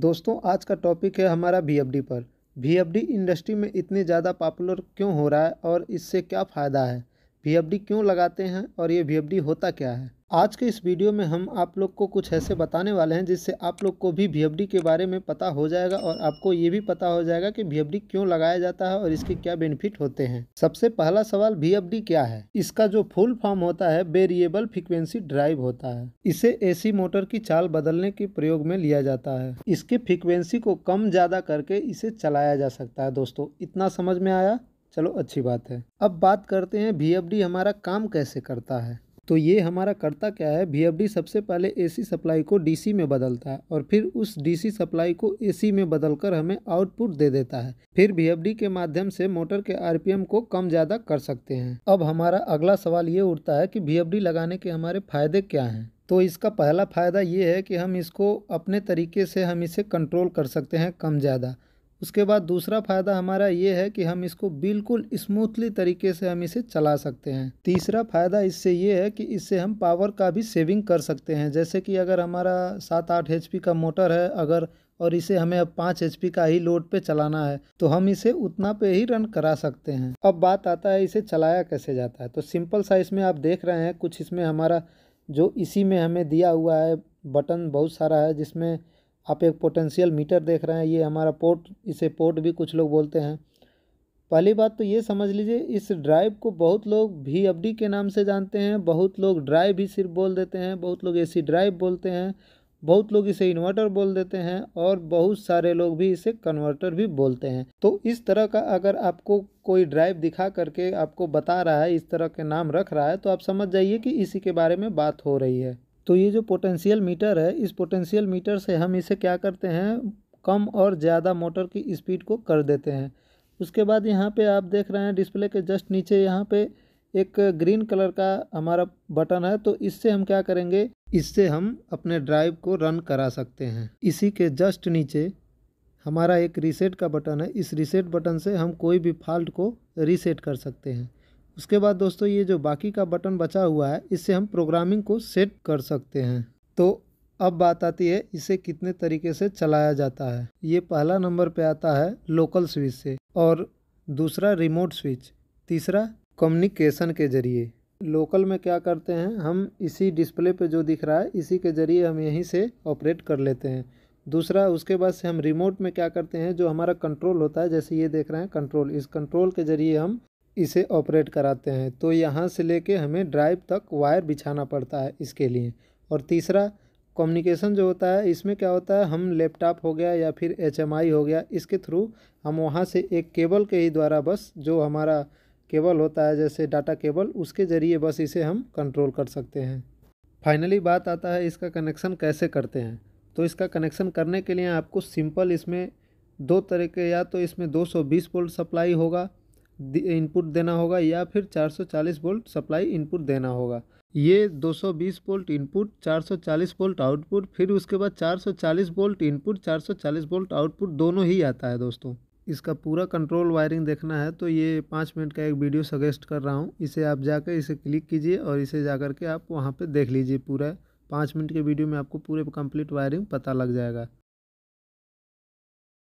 दोस्तों, आज का टॉपिक है हमारा वी पर। वी इंडस्ट्री में इतने ज़्यादा पॉपुलर क्यों हो रहा है और इससे क्या फ़ायदा है? वी क्यों लगाते हैं और ये वी होता क्या है? आज के इस वीडियो में हम आप लोग को कुछ ऐसे बताने वाले हैं जिससे आप लोग को भी वी के बारे में पता हो जाएगा और आपको ये भी पता हो जाएगा कि वी क्यों लगाया जाता है और इसके क्या बेनिफिट होते हैं। सबसे पहला सवाल वी क्या है? इसका जो फुल फॉर्म होता है वेरिएबल फ्रिक्वेंसी ड्राइव होता है। इसे एसी मोटर की चाल बदलने के प्रयोग में लिया जाता है। इसके फ्रिक्वेंसी को कम ज़्यादा करके इसे चलाया जा सकता है। दोस्तों, इतना समझ में आया? चलो अच्छी बात है। अब बात करते हैं VFD हमारा काम कैसे करता है। तो ये हमारा करता क्या है? वी सबसे पहले एसी सप्लाई को डीसी में बदलता है और फिर उस डीसी सप्लाई को एसी में बदलकर हमें आउटपुट दे देता है। फिर वी के माध्यम से मोटर के आरपीएम को कम ज़्यादा कर सकते हैं। अब हमारा अगला सवाल ये उठता है कि वी लगाने के हमारे फ़ायदे क्या हैं? तो इसका पहला फ़ायदा ये है कि हम इसको अपने तरीके से हम इसे कंट्रोल कर सकते हैं कम ज़्यादा। उसके बाद दूसरा फ़ायदा हमारा ये है कि हम इसको बिल्कुल स्मूथली तरीके से हम इसे चला सकते हैं। तीसरा फ़ायदा इससे ये है कि इससे हम पावर का भी सेविंग कर सकते हैं। जैसे कि अगर हमारा सात आठ एच का मोटर है, अगर और इसे हमें अब पाँच एच का ही लोड पे चलाना है तो हम इसे उतना पे ही रन करा सकते हैं। अब बात आता है इसे चलाया कैसे जाता है? तो सिंपल सा इसमें आप देख रहे हैं, कुछ इसमें हमारा जो इसी में हमें दिया हुआ है बटन बहुत सारा है, जिसमें आप एक पोटेंशियल मीटर देख रहे हैं, ये हमारा पोर्ट इसे पोर्ट भी कुछ लोग बोलते हैं। पहली बात तो ये समझ लीजिए, इस ड्राइव को बहुत लोग भी डी के नाम से जानते हैं, बहुत लोग ड्राइव भी सिर्फ़ बोल देते हैं, बहुत लोग एसी ड्राइव बोलते हैं, बहुत लोग इसे इन्वर्टर बोल देते हैं और बहुत सारे लोग भी इसे कन्वर्टर भी बोलते हैं। तो इस तरह का अगर आपको कोई ड्राइव दिखा करके आपको बता रहा है, इस तरह के नाम रख रहा है तो आप समझ जाइए कि इसी के बारे में बात हो रही है। तो ये जो पोटेंशियल मीटर है, इस पोटेंशियल मीटर से हम इसे क्या करते हैं? कम और ज़्यादा मोटर की स्पीड को कर देते हैं। उसके बाद यहाँ पे आप देख रहे हैं डिस्प्ले के जस्ट नीचे यहाँ पे एक ग्रीन कलर का हमारा बटन है तो इससे हम क्या करेंगे? इससे हम अपने ड्राइव को रन करा सकते हैं। इसी के जस्ट नीचे हमारा एक रीसेट का बटन है। इस रीसेट बटन से हम कोई भी फॉल्ट को रीसेट कर सकते हैं। उसके बाद दोस्तों ये जो बाकी का बटन बचा हुआ है, इससे हम प्रोग्रामिंग को सेट कर सकते हैं। तो अब बात आती है, इसे कितने तरीके से चलाया जाता है। ये पहला नंबर पे आता है लोकल स्विच से और दूसरा रिमोट स्विच तीसरा कम्युनिकेशन के ज़रिए। लोकल में क्या करते हैं, हम इसी डिस्प्ले पे जो दिख रहा है, इसी के ज़रिए हम यहीं से ऑपरेट कर लेते हैं। दूसरा, उसके बाद से हम रिमोट में क्या करते हैं, जो हमारा कंट्रोल होता है, जैसे ये देख रहे हैं कंट्रोल इस कंट्रोल के ज़रिए हम इसे ऑपरेट कराते हैं। तो यहाँ से लेके हमें ड्राइव तक वायर बिछाना पड़ता है इसके लिए। और तीसरा, कम्युनिकेशन जो होता है, इसमें क्या होता है, हम लैपटॉप हो गया या फिर एच हो गया, इसके थ्रू हम वहाँ से एक केबल के ही द्वारा बस जो हमारा केबल होता है, जैसे डाटा केबल, उसके ज़रिए बस इसे हम कंट्रोल कर सकते हैं। फाइनली बात आता है इसका कनेक्शन कैसे करते हैं। तो इसका कनेक्शन करने के लिए आपको सिंपल इसमें दो तरह के या तो इसमें 220 वोल्ट सप्लाई होगा इनपुट देना होगा या फिर 440 वोल्ट सप्लाई इनपुट देना होगा। ये 220 वोल्ट इनपुट 440 वोल्ट आउटपुट, फिर उसके बाद 440 वोल्ट इनपुट 440 वोल्ट आउटपुट दोनों ही आता है दोस्तों। इसका पूरा कंट्रोल वायरिंग देखना है तो ये पाँच मिनट का एक वीडियो सजेस्ट कर रहा हूँ। इसे आप जाकर इसे क्लिक कीजिए और इसे जाकर के आप वहाँ पर देख लीजिए पूरा। पाँच मिनट के वीडियो में आपको पूरे कंप्लीट वायरिंग पता लग जाएगा।